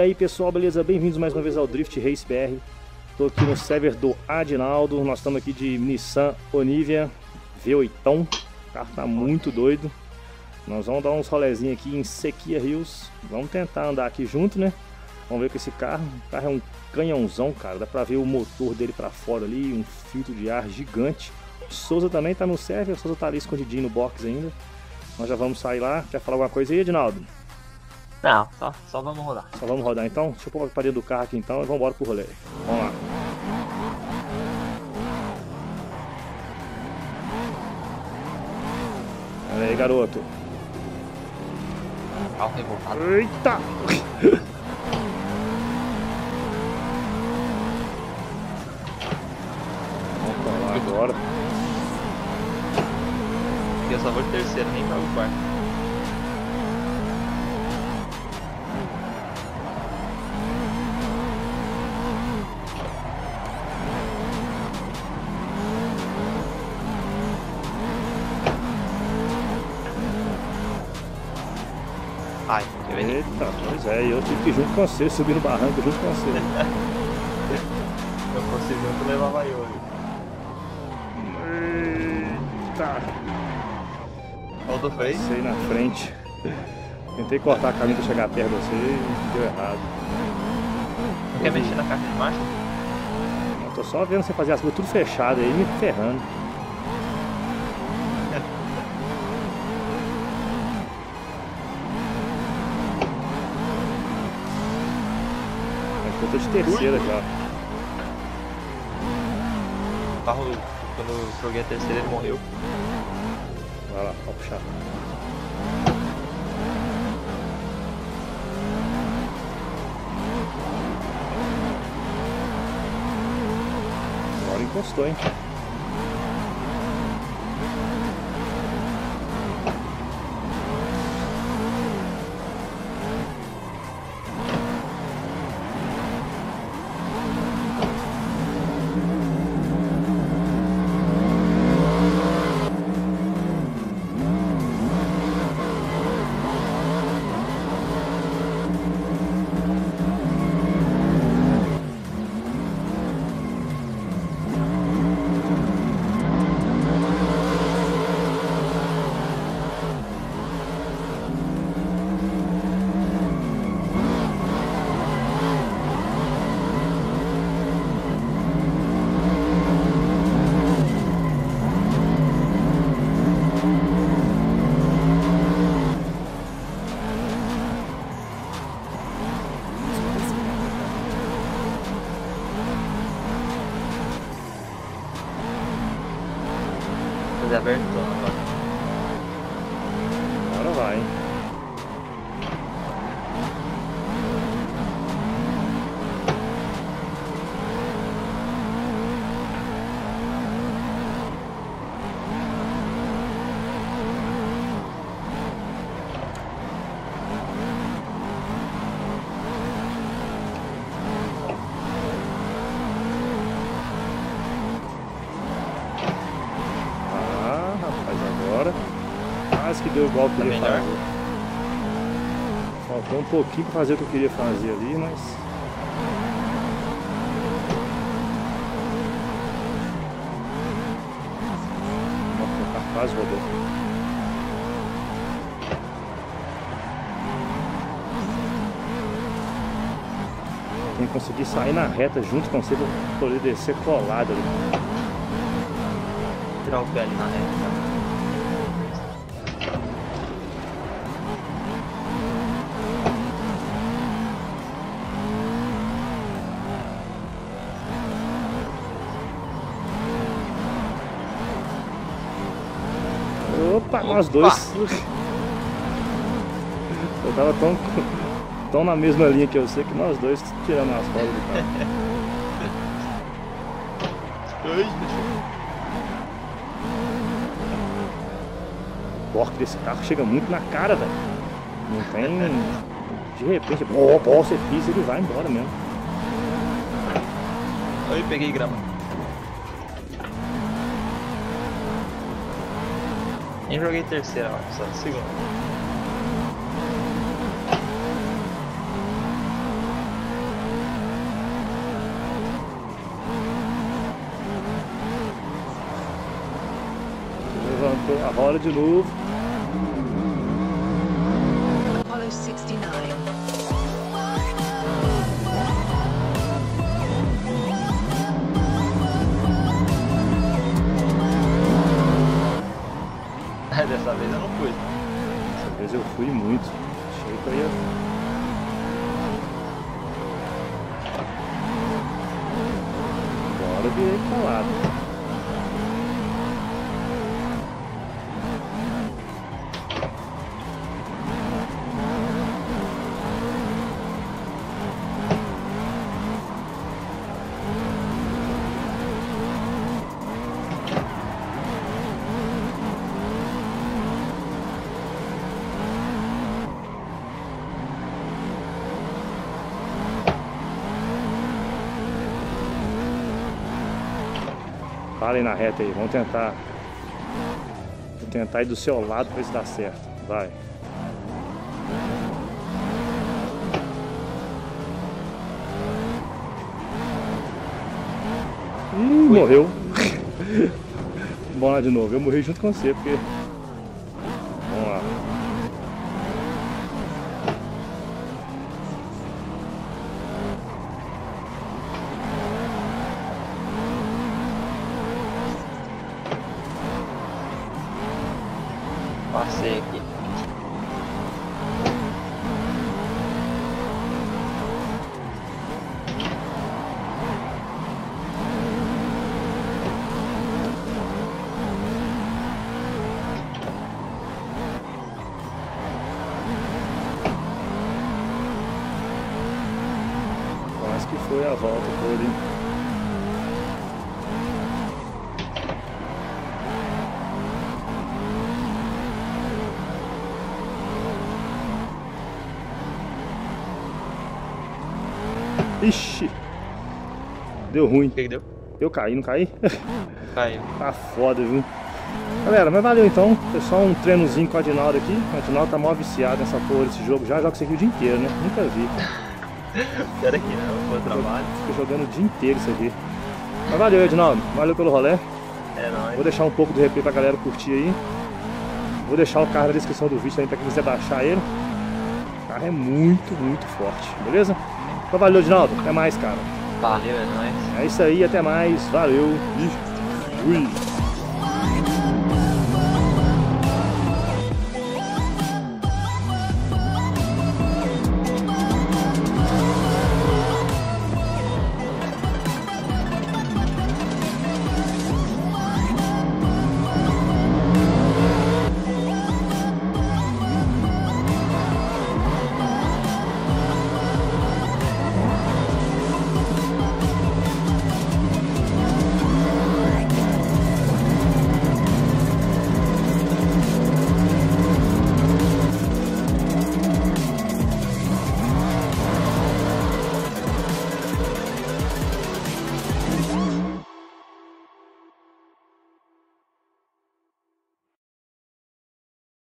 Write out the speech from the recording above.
aí pessoal, beleza? Bem-vindos mais uma vez ao Drift Race BR. Tô aqui no server do Adinaldo, nós estamos aqui de Nissan Onivia V8. O carro tá muito doido. Nós vamos dar uns rolezinhos aqui em Sequia Hills. Vamos tentar andar aqui junto, né? Vamos ver com esse carro. O carro é um canhãozão, cara. Dá pra ver o motor dele pra fora ali, um filtro de ar gigante. O Souza também tá no server, o Souza tá ali escondidinho no box ainda. Nós já vamos sair lá. Quer falar alguma coisa aí, Edinaldo? Não, só, só vamos rodar. Só vamos rodar então? Deixa eu pôr a parede do carro aqui então e vamos embora pro rolê. Vamos lá. Olha aí, garoto. Carro revoltado. Eita! Vamos lá agora. Eu só vou terceiro, nem para o quarto. Eita, pois é, eu tive que ir junto com você, subir no barranco junto com você. Eu fosse junto, eu levava eu ali. Eita! Faltou freio? Passei na frente. Tentei cortar a caminho pra chegar perto de você e deu errado. Não quer mexer na caixa de marcha? Eu tô só vendo você fazer as coisas tudo fechado aí, me ferrando. Eu tô de terceira já. O carro, quando eu joguei a terceira, ele morreu. Vai lá, pode puxar. Agora encostou, hein? Fazer aberto agora. Agora vai, hein? Ah, rapaz, agora quase que deu igual eu queria fazer. Faltou um pouquinho pra fazer o que eu queria fazer ali, mas. O carro quase rodou. Tem que conseguir sair na reta junto com você pra poder descer colado ali. Tirar o pé ali na reta. Opa, nós dois. Eu tava tão, tão na mesma linha que eu sei que nós dois tiramos as rodas do carro. O torque desse carro chega muito na cara, velho. Não tem. De repente, ó, ó, você pisa ele vai embora mesmo. Oi, peguei grama. Nem joguei terceira, só segunda. Levantou a roda de novo. Agora eu virei pra Parem na reta aí, vamos tentar. Vou tentar ir do seu lado pra ver se dá certo. Vai. Ih, morreu. Vamos lá de novo. Eu morri junto com você, porque. Vamos lá. Passei aqui. Quase que foi a volta hein? Ixi! Deu ruim. O que que deu? Eu caí, não caí? Caiu. tá foda, viu? Galera, mas valeu então. Foi só um treinozinho com o Adinaldo aqui. O Adinaldo tá mal viciado nessa porra desse jogo. Já joga isso aqui o dia inteiro, né? Nunca vi. Pera aqui, né? Trabalho. Fica jogando o dia inteiro isso aqui. Mas valeu, Edinaldo. Valeu pelo rolê. É nóis. Vou deixar um pouco do replay pra galera curtir aí. Vou deixar o carro na descrição do vídeo também pra quem quiser baixar ele. O carro é muito, muito forte, beleza? Então valeu, Edinaldo. Até mais, cara. Valeu, é nóis. É isso aí, até mais. Valeu. E fui.